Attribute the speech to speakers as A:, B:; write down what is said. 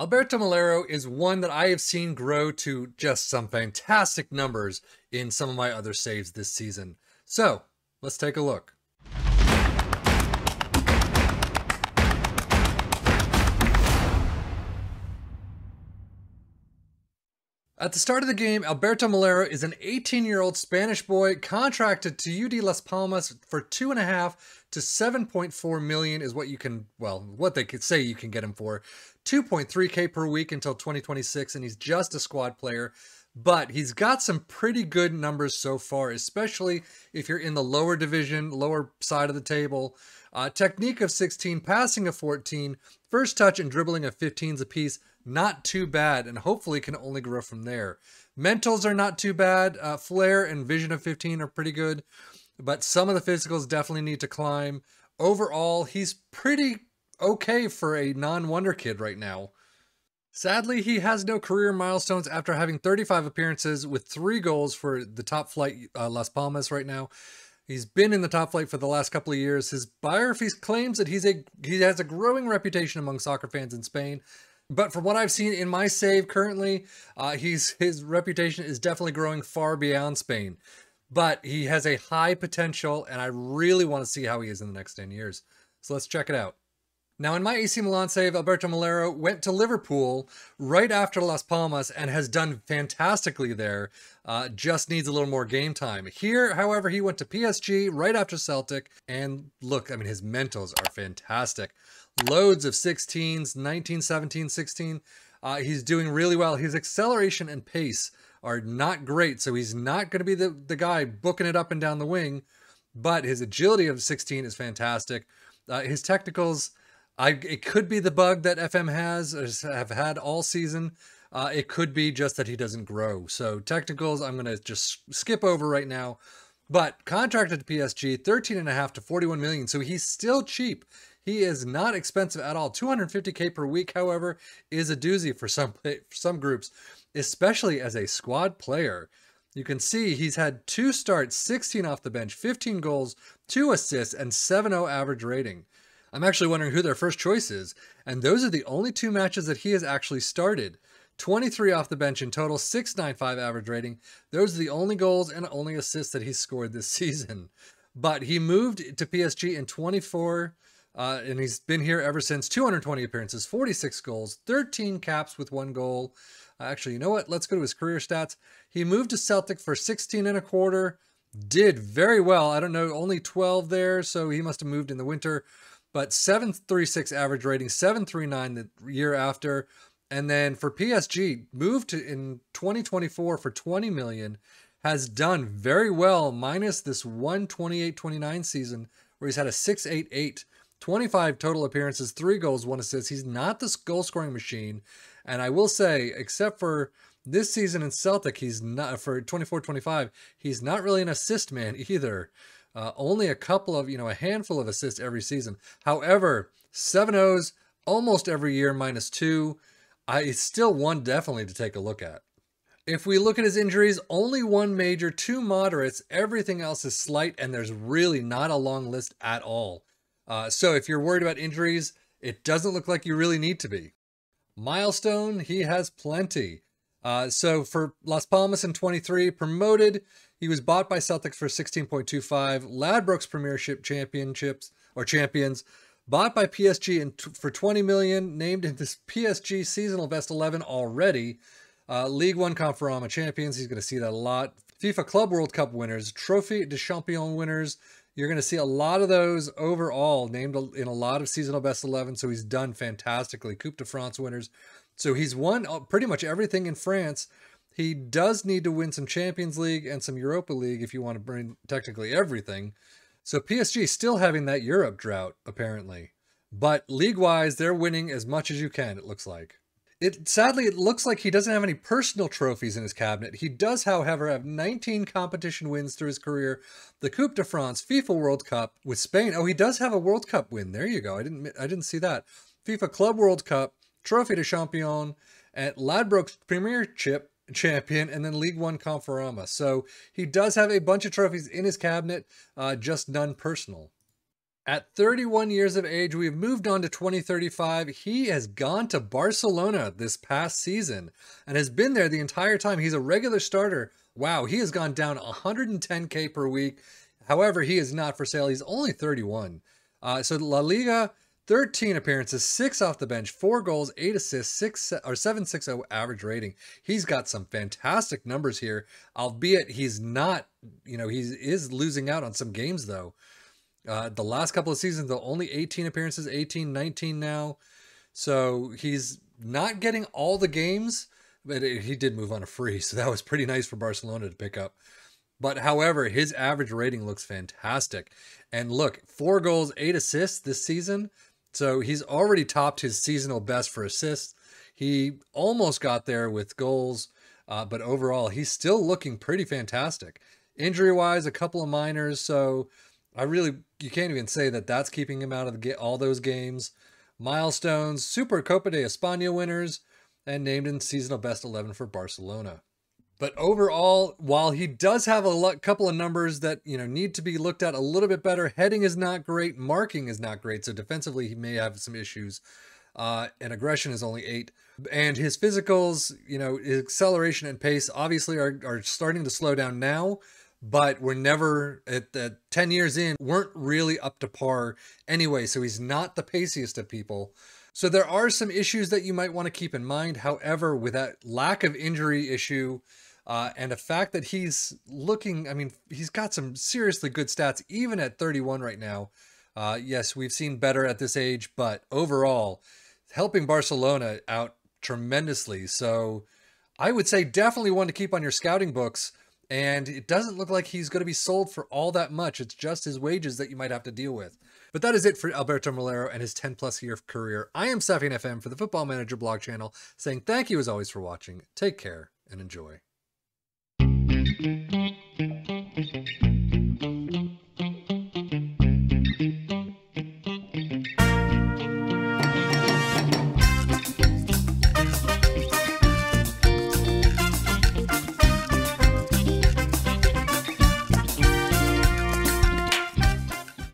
A: Alberto Moleiro is one that I have seen grow to just some fantastic numbers in some of my other saves this season. So, let's take a look. At the start of the game, Alberto Moleiro is an 18-year-old Spanish boy contracted to UD Las Palmas for two and a half to 7.4 million is what you can, well, what they could say you can get him for. 2.3k per week until 2026, and he's just a squad player. But he's got some pretty good numbers so far, especially if you're in the lower division, lower side of the table. Uh, technique of 16, passing of 14, first touch and dribbling of 15s apiece not too bad, and hopefully can only grow from there. Mentals are not too bad. Uh, Flair and Vision of 15 are pretty good, but some of the physicals definitely need to climb. Overall, he's pretty okay for a non-wonder kid right now. Sadly, he has no career milestones after having 35 appearances with three goals for the top flight uh, Las Palmas right now. He's been in the top flight for the last couple of years. His biography claims that he's a he has a growing reputation among soccer fans in Spain, but from what I've seen in my save currently, uh, he's his reputation is definitely growing far beyond Spain. But he has a high potential, and I really want to see how he is in the next 10 years. So let's check it out. Now, in my AC Milan save, Alberto Moleiro went to Liverpool right after Las Palmas and has done fantastically there. Uh, just needs a little more game time. Here, however, he went to PSG right after Celtic. And look, I mean, his mentals are fantastic. Loads of 16s, 19, 17, 16. Uh, he's doing really well. His acceleration and pace are not great, so he's not going to be the, the guy booking it up and down the wing. But his agility of 16 is fantastic. Uh, his technicals I it could be the bug that FM has have had all season. Uh, it could be just that he doesn't grow. So technicals, I'm gonna just skip over right now. But contracted to PSG, 13 and a half to 41 million. So he's still cheap. He is not expensive at all. 250k per week, however, is a doozy for some for some groups, especially as a squad player. You can see he's had two starts, 16 off the bench, 15 goals, two assists, and 7-0 average rating. I'm actually wondering who their first choice is, and those are the only two matches that he has actually started. 23 off the bench in total, 695 average rating. Those are the only goals and only assists that he's scored this season. But he moved to PSG in 24, uh, and he's been here ever since. 220 appearances, 46 goals, 13 caps with one goal. Uh, actually, you know what? Let's go to his career stats. He moved to Celtic for 16 and a quarter. Did very well. I don't know, only 12 there, so he must have moved in the winter but 736 average rating, 739 the year after. And then for PSG, moved to in 2024 for 20 million, has done very well, minus this 128-29 season where he's had a 688, 25 total appearances, three goals, one assist. He's not this goal scoring machine. And I will say, except for this season in Celtic, he's not for 24-25, he's not really an assist man either. Uh, only a couple of, you know, a handful of assists every season. However, seven O's almost every year, minus two. I still one definitely to take a look at. If we look at his injuries, only one major, two moderates, everything else is slight, and there's really not a long list at all. Uh, so if you're worried about injuries, it doesn't look like you really need to be. Milestone, he has plenty. Uh, so for Las Palmas in 23, promoted, he was bought by Celtics for 16.25. Ladbrokes Premiership Championships or champions, bought by PSG in for 20 million. Named in this PSG seasonal best 11 already. Uh, League One Conforama champions. He's going to see that a lot. FIFA Club World Cup winners, Trophy de Champion winners. You're going to see a lot of those overall named in a lot of seasonal best 11. So he's done fantastically. Coupe de France winners. So he's won uh, pretty much everything in France. He does need to win some Champions League and some Europa League if you want to bring technically everything. So PSG still having that Europe drought, apparently. But league-wise, they're winning as much as you can, it looks like. It sadly it looks like he doesn't have any personal trophies in his cabinet. He does, however, have 19 competition wins through his career. The Coupe de France, FIFA World Cup with Spain. Oh, he does have a World Cup win. There you go. I didn't I didn't see that. FIFA Club World Cup, Trophy de Champion, at Ladbrokes Premiership champion, and then League One Conforama. So he does have a bunch of trophies in his cabinet, uh, just none personal. At 31 years of age, we've moved on to 2035. He has gone to Barcelona this past season and has been there the entire time. He's a regular starter. Wow, he has gone down 110K per week. However, he is not for sale. He's only 31. Uh, so La Liga, 13 appearances, six off the bench, four goals, eight assists, six or 760 average rating. He's got some fantastic numbers here, albeit he's not, you know, he is losing out on some games though. Uh, the last couple of seasons, the only 18 appearances, 18, 19 now. So he's not getting all the games, but it, he did move on a free. So that was pretty nice for Barcelona to pick up. But however, his average rating looks fantastic. And look, four goals, eight assists this season. So he's already topped his seasonal best for assists. He almost got there with goals, uh, but overall, he's still looking pretty fantastic. Injury wise, a couple of minors. So I really, you can't even say that that's keeping him out of the, all those games. Milestones, Super Copa de España winners, and named in seasonal best 11 for Barcelona. But overall, while he does have a couple of numbers that you know need to be looked at a little bit better, heading is not great, marking is not great. So defensively, he may have some issues. Uh, and aggression is only eight. And his physicals, you know, his acceleration and pace obviously are, are starting to slow down now but we're never at the 10 years in weren't really up to par anyway so he's not the paciest of people so there are some issues that you might want to keep in mind however with that lack of injury issue uh, and the fact that he's looking i mean he's got some seriously good stats even at 31 right now uh, yes we've seen better at this age but overall helping barcelona out tremendously so i would say definitely one to keep on your scouting books and it doesn't look like he's going to be sold for all that much. It's just his wages that you might have to deal with. But that is it for Alberto Moleiro and his 10 plus year career. I am Sefian FM for the Football Manager blog channel, saying thank you as always for watching. Take care and enjoy. thank you